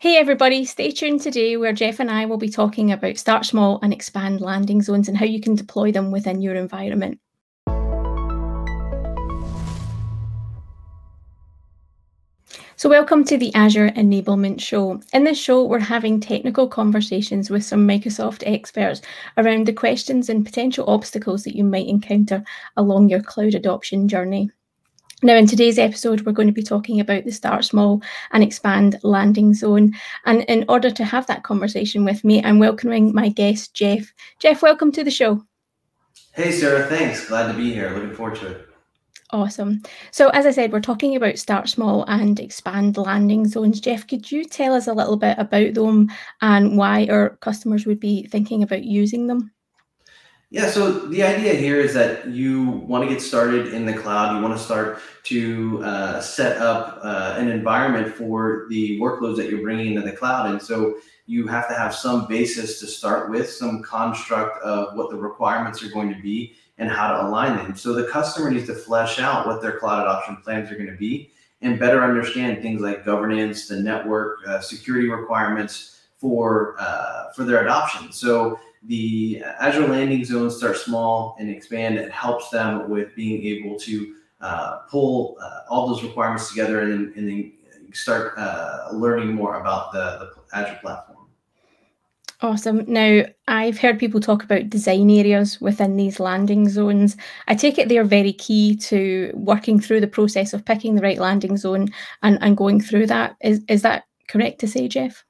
Hey everybody, stay tuned today where Jeff and I will be talking about start small and expand landing zones and how you can deploy them within your environment. So, welcome to the Azure Enablement Show. In this show, we're having technical conversations with some Microsoft experts around the questions and potential obstacles that you might encounter along your cloud adoption journey. Now, in today's episode, we're going to be talking about the Start Small and Expand landing zone. And in order to have that conversation with me, I'm welcoming my guest, Jeff. Jeff, welcome to the show. Hey, Sarah, thanks. Glad to be here. Looking forward to it. Awesome. So, as I said, we're talking about Start Small and Expand landing zones. Jeff, could you tell us a little bit about them and why our customers would be thinking about using them? Yeah, so the idea here is that you want to get started in the cloud. You want to start to uh, set up uh, an environment for the workloads that you're bringing into the cloud. And so you have to have some basis to start with, some construct of what the requirements are going to be and how to align them. So the customer needs to flesh out what their cloud adoption plans are going to be and better understand things like governance, the network, uh, security requirements for uh, for their adoption. So the Azure landing zones start small and expand. It helps them with being able to uh, pull uh, all those requirements together and then, and then start uh, learning more about the, the Azure platform. Awesome. Now, I've heard people talk about design areas within these landing zones. I take it they're very key to working through the process of picking the right landing zone and, and going through that. Is, is that correct to say, Jeff?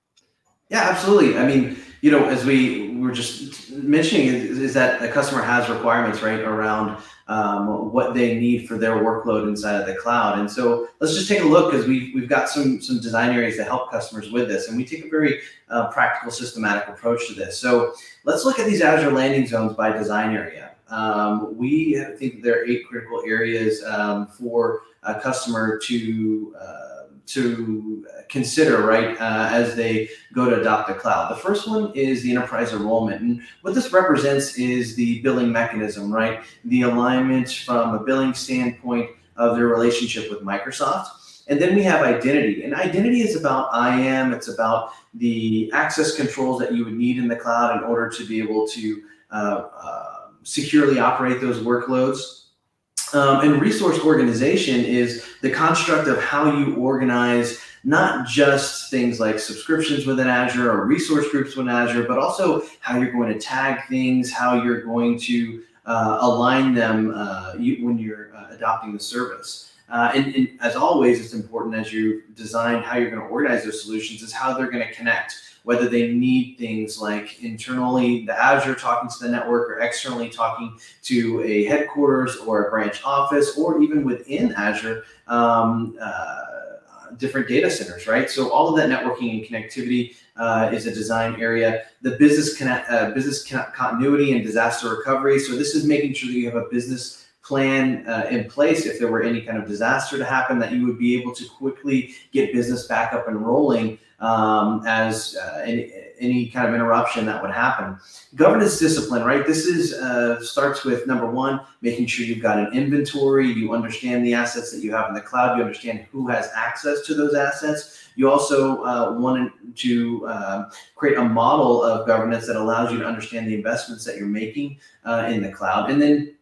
Yeah, absolutely. I mean, you know, as we were just mentioning, is, is that the customer has requirements, right, around um, what they need for their workload inside of the cloud. And so let's just take a look because we've, we've got some, some design areas to help customers with this. And we take a very uh, practical, systematic approach to this. So let's look at these Azure landing zones by design area. Um, we think there are eight critical areas um, for a customer to uh, to consider, right, uh, as they go to adopt the cloud. The first one is the enterprise enrollment. And what this represents is the billing mechanism, right? The alignment from a billing standpoint of their relationship with Microsoft. And then we have identity. And identity is about IAM, it's about the access controls that you would need in the cloud in order to be able to uh, uh, securely operate those workloads. Um, and resource organization is the construct of how you organize not just things like subscriptions within Azure or resource groups within Azure, but also how you're going to tag things, how you're going to uh, align them uh, you, when you're uh, adopting the service. Uh, and, and, as always, it's important as you design how you're going to organize those solutions is how they're going to connect whether they need things like internally the Azure talking to the network or externally talking to a headquarters or a branch office or even within Azure. Um, uh, different data centers, right? So all of that networking and connectivity uh, is a design area. The business uh, business continuity and disaster recovery. So this is making sure that you have a business plan uh, in place if there were any kind of disaster to happen that you would be able to quickly get business back up and rolling um, as uh, any, any, kind of interruption that would happen. Governance discipline, right? This is uh, starts with number one, making sure you've got an inventory, you understand the assets that you have in the cloud, you understand who has access to those assets. You also uh, want to uh, create a model of governance that allows you to understand the investments that you're making uh, in the cloud, and then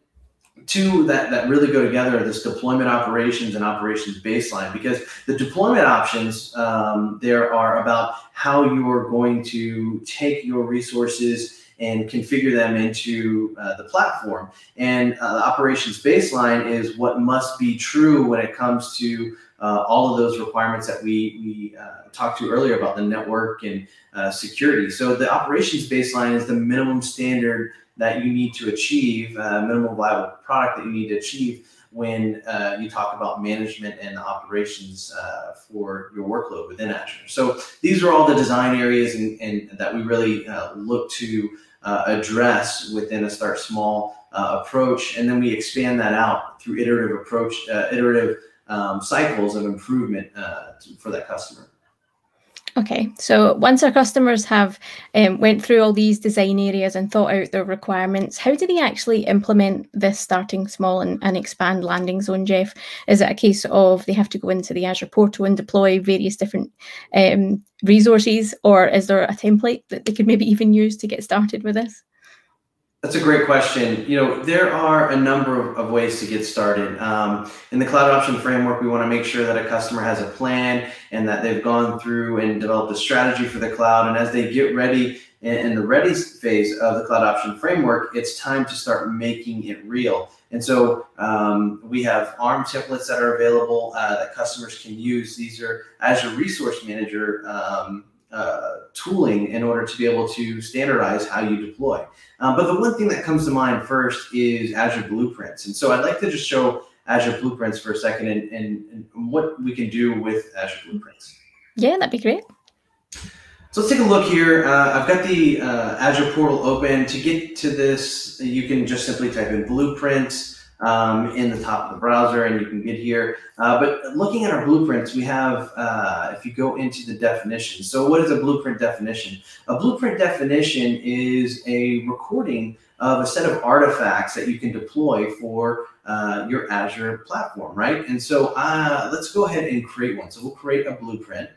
two that, that really go together are this deployment operations and operations baseline. Because the deployment options um, there are about how you are going to take your resources and configure them into uh, the platform. And uh, the operations baseline is what must be true when it comes to uh, all of those requirements that we, we uh, talked to earlier about the network and uh, security. So the operations baseline is the minimum standard that you need to achieve, uh, minimum viable product that you need to achieve when uh, you talk about management and operations uh, for your workload within Azure. So these are all the design areas and, and that we really uh, look to uh, address within a start small uh, approach, and then we expand that out through iterative approach, uh, iterative um, cycles of improvement for that customer. Okay, so once our customers have um, went through all these design areas and thought out their requirements, how do they actually implement this starting small and, and expand landing zone, Jeff? Is it a case of they have to go into the Azure portal and deploy various different um, resources, or is there a template that they could maybe even use to get started with this? That's a great question. You know, there are a number of, of ways to get started. Um, in the cloud adoption framework, we want to make sure that a customer has a plan and that they've gone through and developed a strategy for the cloud. And as they get ready in, the ready phase of the cloud adoption framework, it's time to start making it real. And so um, we have ARM templates that are available uh, that customers can use. These are Azure Resource Manager um, uh, tooling in order to be able to standardize how you deploy. Um, but the one thing that comes to mind first is Azure Blueprints. And so I'd like to just show Azure Blueprints for a second and, and, and what we can do with Azure Blueprints. Yeah, that'd be great. So let's take a look here. Uh, I've got the uh, Azure portal open. To get to this, you can just simply type in blueprints um, in the top of the browser and you can get here. Uh, but looking at our blueprints, we have, uh, if you go into the definition. So what is a blueprint definition? A blueprint definition is a recording of a set of artifacts that you can deploy for uh, your Azure platform, right? And so uh, let's go ahead and create one. So we'll create a blueprint.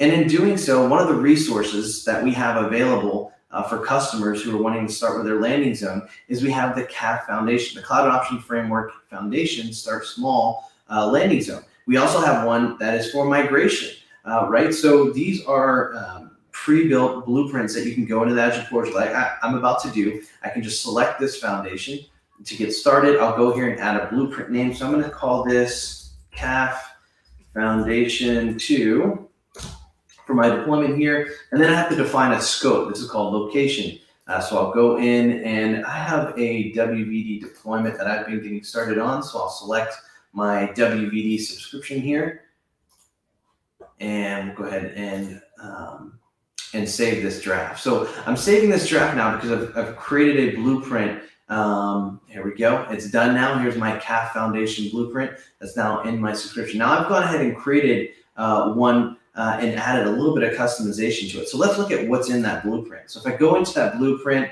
And in doing so, one of the resources that we have available uh, for customers who are wanting to start with their landing zone is we have the CAF Foundation, the Cloud Adoption Framework Foundation Start Small uh, Landing Zone. We also have one that is for migration, uh, right? So these are um, pre-built blueprints that you can go into the Azure portal like I, I'm about to do. I can just select this foundation. To get started, I'll go here and add a blueprint name. So I'm going to call this CAF Foundation 2 for my deployment here. And then I have to define a scope. This is called location. Uh, so I'll go in and I have a WVD deployment that I've been getting started on. So I'll select my WVD subscription here and go ahead and um, and save this draft. So I'm saving this draft now because I've, I've created a blueprint. Um, here we go. It's done now. Here's my CAF Foundation blueprint that's now in my subscription. Now I've gone ahead and created uh, one uh, and added a little bit of customization to it. So let's look at what's in that blueprint. So if I go into that blueprint,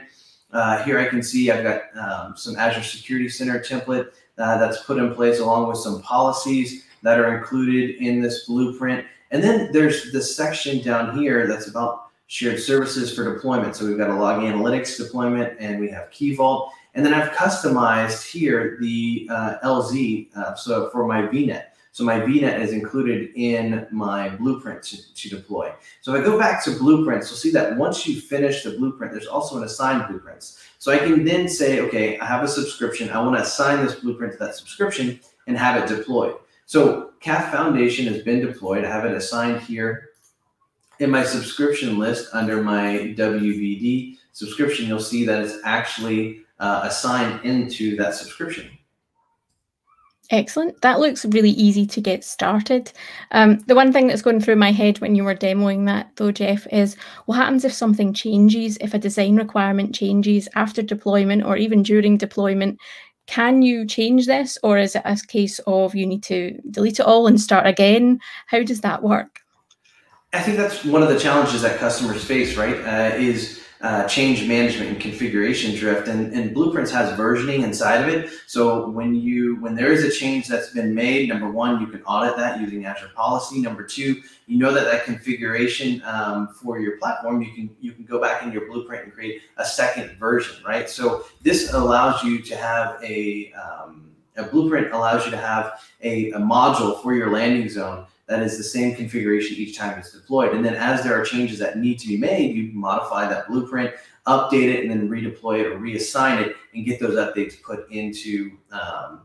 uh, here I can see I've got um, some Azure Security Center template uh, that's put in place along with some policies that are included in this blueprint. And then there's this section down here that's about shared services for deployment. So we've got a log analytics deployment and we have Key Vault. And then I've customized here the uh, LZ, uh, so for my VNet. So my VNet is included in my blueprint to, to deploy. So if I go back to blueprints, you'll see that once you finish the blueprint, there's also an assigned blueprints. So I can then say, okay, I have a subscription. I want to assign this blueprint to that subscription and have it deployed. So CAF Foundation has been deployed. I have it assigned here in my subscription list under my WVD subscription. You'll see that it's actually uh, assigned into that subscription. Excellent. That looks really easy to get started. Um, the one thing that's going through my head when you were demoing that, though, Jeff, is what happens if something changes, if a design requirement changes after deployment or even during deployment? Can you change this, or is it a case of you need to delete it all and start again? How does that work? I think that's one of the challenges that customers face, right? Uh, is uh, change management and configuration drift and, and blueprints has versioning inside of it. So when you when there is a change that's been made number one you can audit that using azure policy. Number two you know that that configuration um, for your platform you can you can go back in your blueprint and create a second version right? So this allows you to have a um, a blueprint allows you to have a, a module for your landing zone that is the same configuration each time it's deployed. And then as there are changes that need to be made, you modify that blueprint, update it, and then redeploy it or reassign it and get those updates put into um,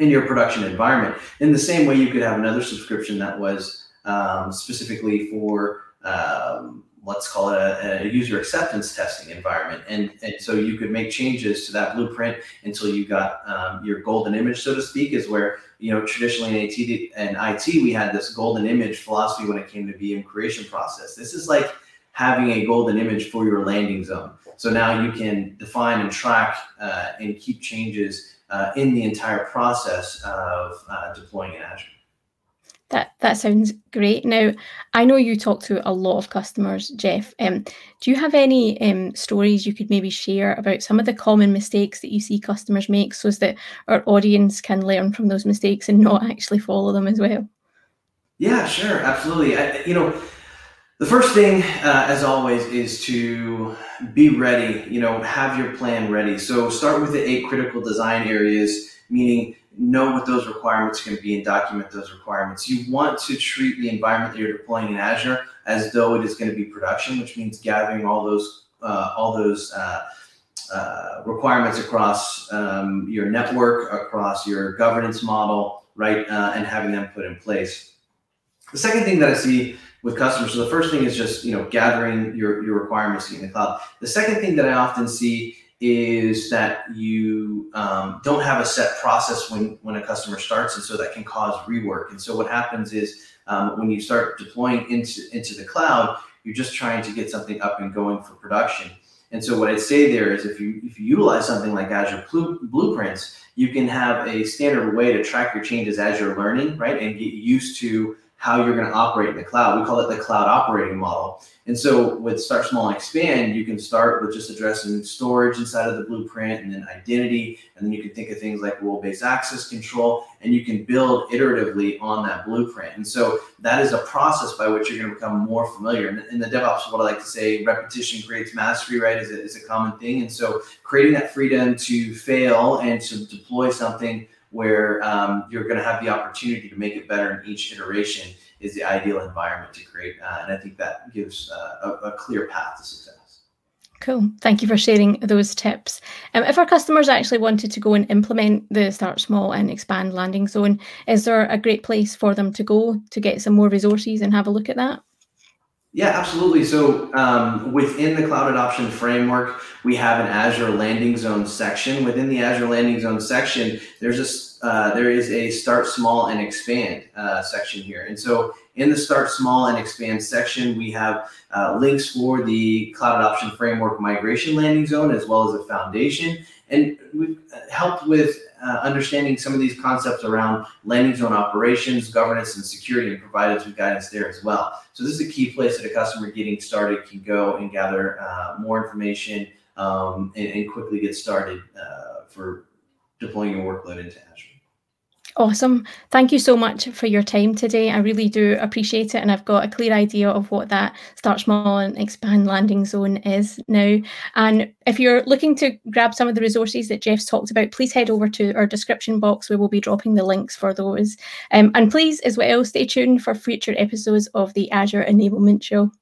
in your production environment. In the same way, you could have another subscription that was um, specifically for um, let's call it a, a, user acceptance testing environment. And, and so you could make changes to that blueprint until you got um, your golden image, so to speak, is where, you know, traditionally in and IT, we had this golden image philosophy when it came to VM creation process. This is like having a golden image for your landing zone. So now you can define and track uh, and keep changes uh, in the entire process of uh, deploying in Azure. That that sounds great. Now, I know you talk to a lot of customers, Jeff. Um, do you have any um, stories you could maybe share about some of the common mistakes that you see customers make, so that our audience can learn from those mistakes and not actually follow them as well? Yeah, sure, absolutely. I, you know, the first thing, uh, as always, is to be ready. You know, have your plan ready. So start with the eight critical design areas, meaning know what those requirements to be and document those requirements. You want to treat the environment that you're deploying in Azure as though it is going to be production, which means gathering all those uh, all those uh, uh, requirements across um, your network, across your governance model, right, uh, and having them put in place. The second thing that I see with customers, so the first thing is just you know gathering your your requirements in the cloud. The second thing that I often see is that you um, don't have a set process when, when a customer starts, and so that can cause rework. And so what happens is um, when you start deploying into, into the cloud, you're just trying to get something up and going for production. And so what I'd say there is if you if you utilize something like Azure Blueprints, you can have a standard way to track your changes as you're learning, right? And get used to how you're going to operate in the cloud. We call it the cloud operating model. And so with Start Small and Expand, you can start with just addressing storage inside of the blueprint and then identity. And then you can think of things like role-based access control, and you can build iteratively on that blueprint. And so that is a process by which you're going to become more familiar. And in the DevOps, what I like to say, repetition creates mastery, right, is a, is a common thing. And so creating that freedom to fail and to deploy something where um, you're going to have the opportunity to make it better in each iteration is the ideal environment to create. Uh, and I think that gives uh, a, a, clear path to success. Cool. Thank you for sharing those tips. Um, if our customers actually wanted to go and implement the Start Small and Expand landing zone, is there a great place for them to go to get some more resources and have a look at that? Yeah, absolutely. So um, within the cloud adoption framework, we have an Azure landing zone section. Within the Azure landing zone section, there's a uh, there is a start small and expand uh, section here. And so in the start small and expand section, we have uh, links for the cloud adoption framework migration landing zone as well as a foundation. And we've helped with uh, understanding some of these concepts around landing zone operations, governance, and security, and provided some guidance there as well. So this is a key place that a customer getting started can go and gather uh, more information um, and, and, quickly get started uh, for deploying your workload into Azure. Awesome. Thank you so much for your time today. I really do appreciate it. And I've got a clear idea of what that start small and expand landing zone is now. And if you're looking to grab some of the resources that Jeff's talked about, please head over to our description box where we'll be dropping the links for those. Um, and please, as well, stay tuned for future episodes of the Azure Enablement Show.